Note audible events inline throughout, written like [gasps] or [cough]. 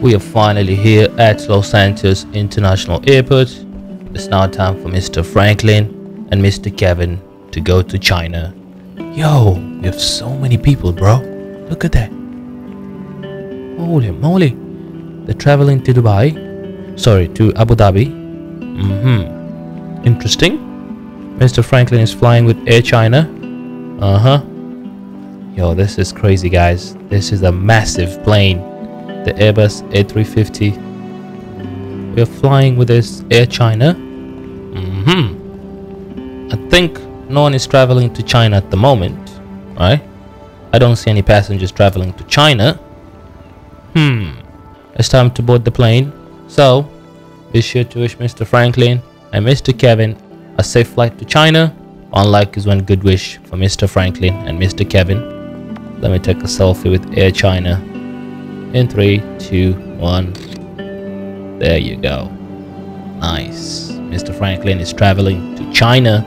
We are finally here at Los Santos International Airport. It's now time for Mr. Franklin and Mr. Kevin to go to China. Yo, we have so many people, bro. Look at that. Holy moly. They're traveling to Dubai. Sorry, to Abu Dhabi. Mm-hmm. Interesting. Mr. Franklin is flying with Air China. Uh-huh. Yo, this is crazy, guys. This is a massive plane the Airbus A350. We're flying with this Air China. Mm hmm I think no one is traveling to China at the moment, right? I don't see any passengers traveling to China. Hmm. It's time to board the plane. So, be sure to wish Mr. Franklin and Mr. Kevin a safe flight to China. Unlike is one good wish for Mr. Franklin and Mr. Kevin. Let me take a selfie with Air China in three, two, one. There you go. Nice. Mr. Franklin is traveling to China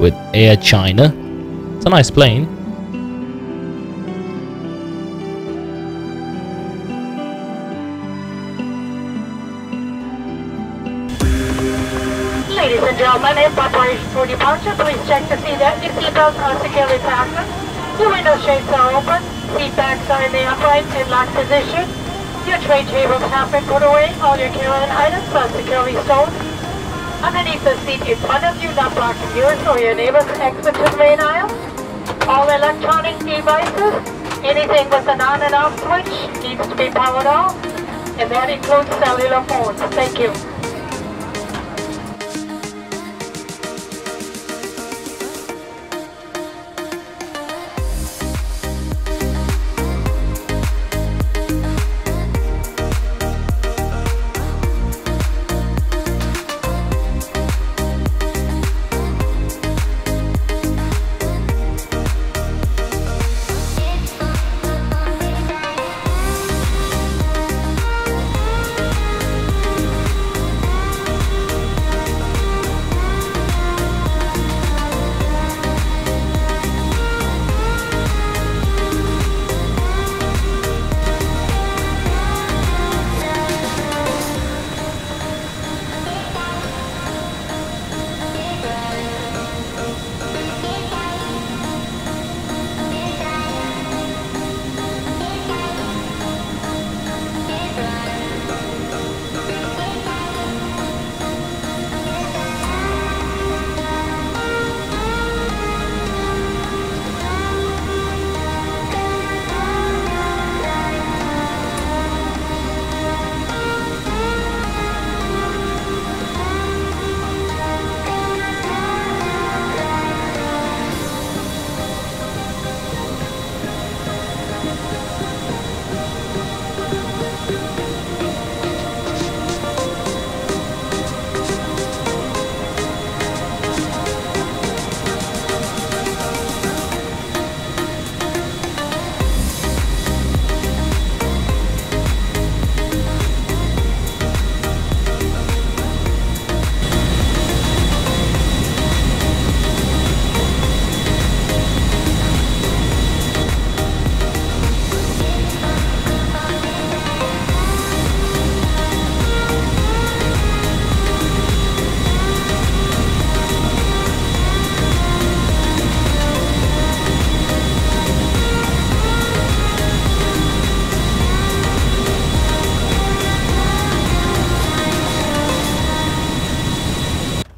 with Air China. It's a nice plane. Ladies and gentlemen, in preparation for departure, please check to see that your seatbelts are securely fastened, your window shades are open, seat backs are in the upright and locked position, your tray tables have been put away, all your carry-on items are securely stowed. Underneath the seat in front of you, not blocking yours or your neighbor's exit to the main aisle. All electronic devices, anything with an on and off switch needs to be powered off, and that includes cellular phones. Thank you.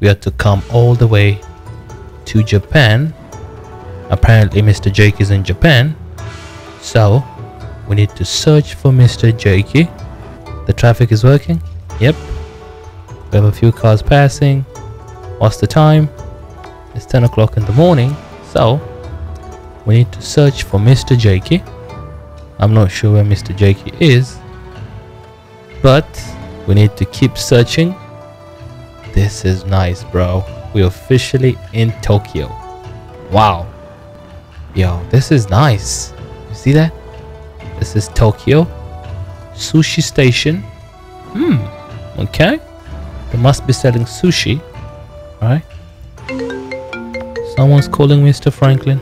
We had to come all the way to Japan. Apparently Mr. Jake is in Japan. So we need to search for Mr. Jakey. The traffic is working. Yep. We have a few cars passing. What's the time? It's 10 o'clock in the morning. So we need to search for Mr. Jakey. I'm not sure where Mr. Jakey is. But we need to keep searching this is nice, bro. We're officially in Tokyo. Wow. Yo, this is nice. You see that? This is Tokyo. Sushi station. Hmm. Okay. They must be selling sushi. Alright. Someone's calling Mr. Franklin.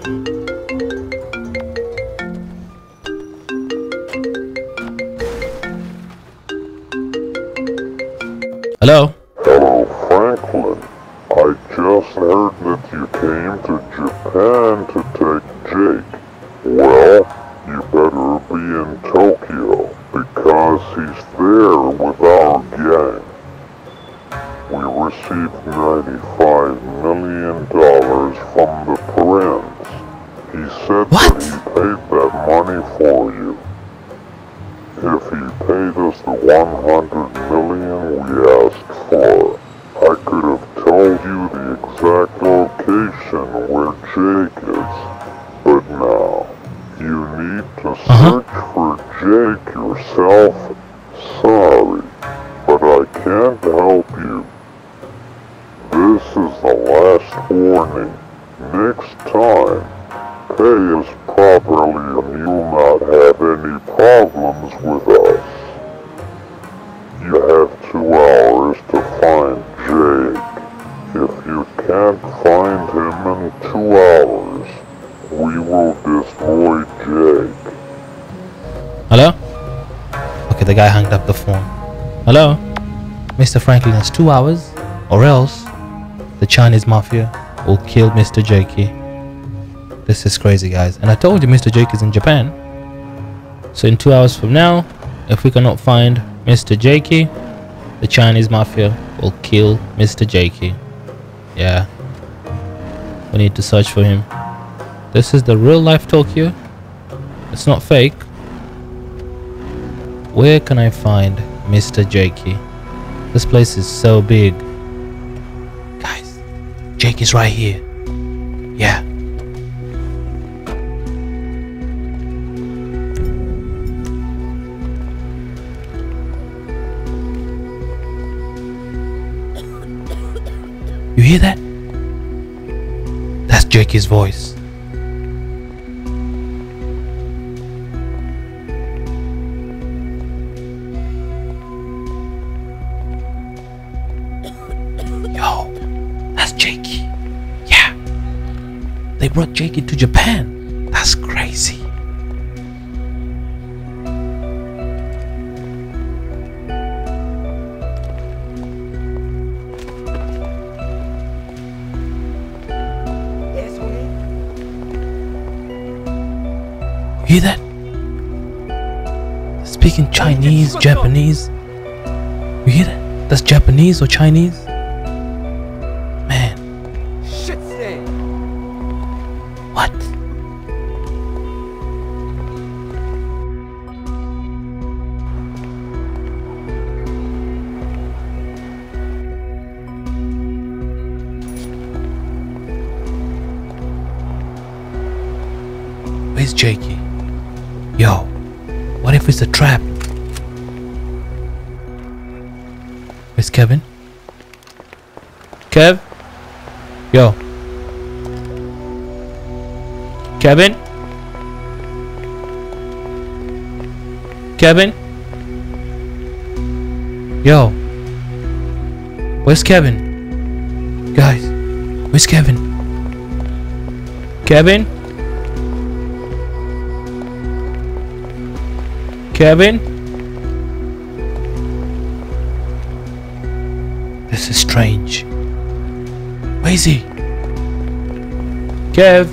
Hello? Just heard that you came to Japan to take Jake. Well, you better be in Tokyo because he's there with our gang. We received $95 million from the Prince. He said What? that he paid that money for you. If he paid us the 100 million we asked for, location where Jake is. But now, you need to Uh-huh. search for Jake yourself. Sorry, but I can't help you. This is the last warning. Next time, pay us properly and you'll not have any problems with us. You have two hours to can't find him in two hours, we will destroy Jake. Hello? Okay, the guy hung up the phone. Hello? Mr. Franklin has two hours, or else the Chinese mafia will kill Mr. Jakey. This is crazy, guys. And I told you Mr. Jake is in Japan. So in two hours from now, if we cannot find Mr. Jakey, the Chinese mafia will kill Mr. Jakey. Yeah. We need to search for him. This is the real life Tokyo. It's not fake. Where can I find Mr. Jakey? This place is so big. Guys, Jake is right here. Yeah. Hear that? That's Jakey's voice. Yo, that's Jakey. Yeah. They brought Jakey to Japan. That's crazy. Hear that? Speaking Chinese, Japanese. You hear that? That's Japanese or Chinese? Man, Shit stain! what? Where's Jakey? Yo, what if it's a trap? Where's Kevin? Kev? Yo. Kevin? Kevin? Yo. Where's Kevin? Guys, where's Kevin? Kevin? Kevin? This is strange. Where is he? Kev?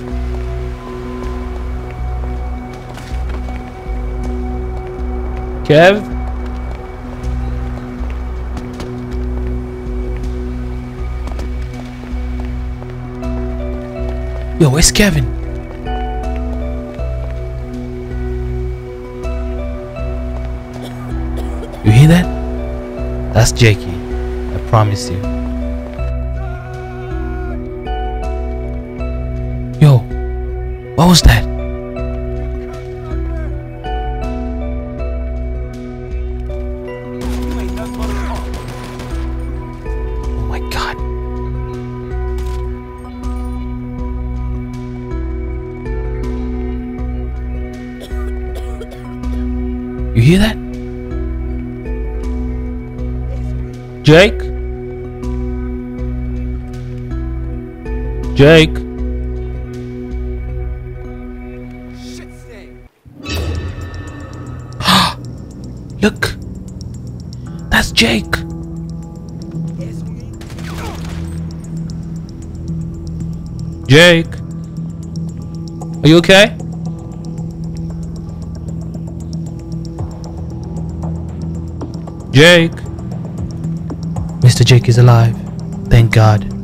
Kev? Yo, where's Kevin? That's Jakey. I promise you. Yo, what was that? Oh my god. You hear that? Jake? Jake? [gasps] Look! That's Jake! Jake! Are you okay? Jake! Mr. Jake is alive. Thank God.